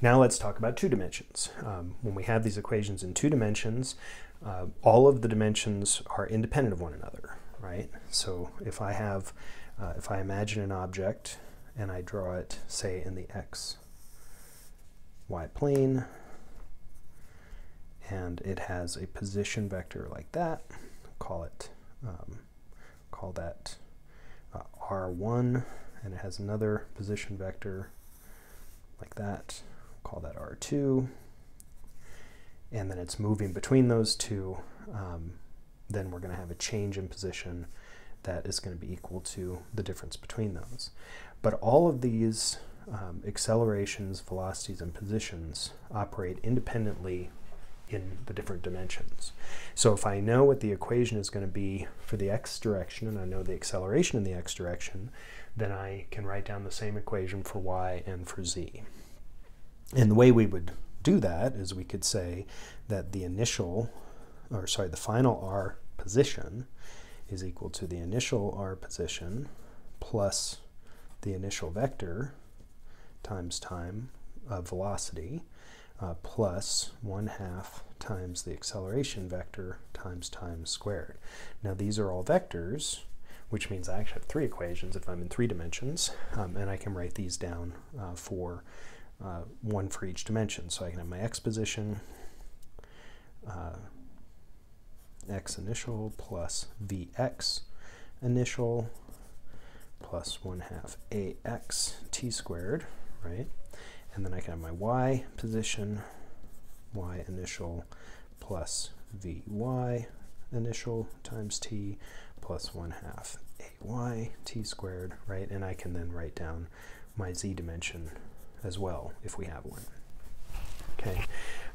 Now let's talk about two dimensions. Um, when we have these equations in two dimensions, uh, all of the dimensions are independent of one another, right? So if I have, uh, if I imagine an object and I draw it, say, in the x, y plane, and it has a position vector like that, call it, um, call that uh, r1, and it has another position vector like that, call that R2, and then it's moving between those two, um, then we're going to have a change in position that is going to be equal to the difference between those. But all of these um, accelerations, velocities, and positions operate independently in the different dimensions. So if I know what the equation is going to be for the x direction and I know the acceleration in the x direction, then I can write down the same equation for y and for z. And the way we would do that is we could say that the initial, or sorry, the final r position is equal to the initial r position plus the initial vector times time of velocity uh, plus 1 half times the acceleration vector times time squared. Now these are all vectors, which means I actually have three equations if I'm in three dimensions, um, and I can write these down uh, for uh, one for each dimension. So I can have my x position, uh, x initial plus vx initial plus 1 half ax t squared, right? And then I can have my y position, y initial plus vy initial times t plus 1 half ay t squared, right? And I can then write down my z dimension as well if we have one. Okay,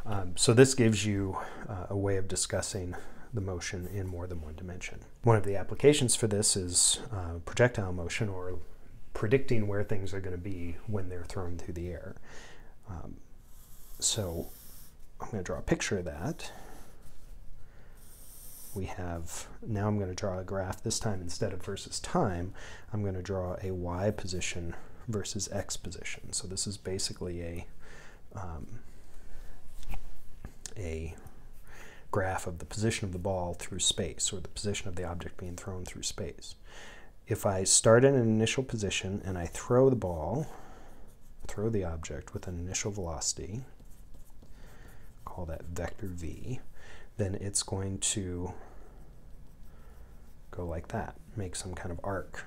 um, so this gives you uh, a way of discussing the motion in more than one dimension. One of the applications for this is uh, projectile motion or predicting where things are going to be when they're thrown through the air. Um, so I'm going to draw a picture of that. We have, now I'm going to draw a graph, this time instead of versus time, I'm going to draw a y position versus x position. So this is basically a um, a graph of the position of the ball through space, or the position of the object being thrown through space. If I start in an initial position and I throw the ball, throw the object with an initial velocity, call that vector v, then it's going to go like that, make some kind of arc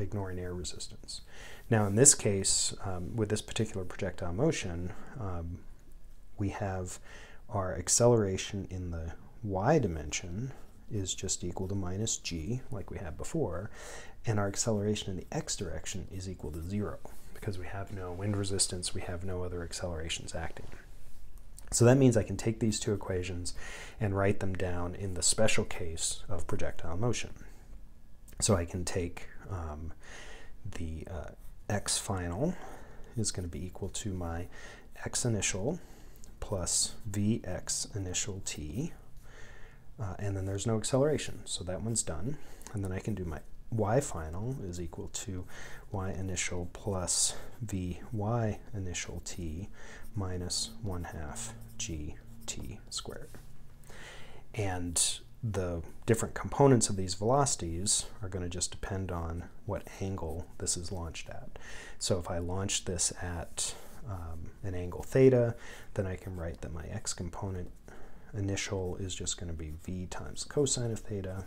ignoring air resistance. Now in this case, um, with this particular projectile motion, um, we have our acceleration in the y dimension is just equal to minus g, like we had before, and our acceleration in the x direction is equal to zero, because we have no wind resistance, we have no other accelerations acting. So that means I can take these two equations and write them down in the special case of projectile motion. So I can take um, the uh, x final is going to be equal to my x initial plus vx initial t. Uh, and then there's no acceleration, so that one's done. And then I can do my y final is equal to y initial plus vy initial t minus 1 half gt squared. And the different components of these velocities are going to just depend on what angle this is launched at. So if I launch this at um, an angle theta, then I can write that my x component initial is just going to be v times cosine of theta,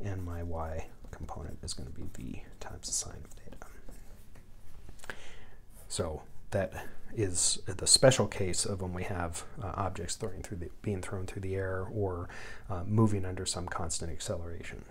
and my y component is going to be v times the sine of theta. So that is the special case of when we have uh, objects throwing through the, being thrown through the air or uh, moving under some constant acceleration.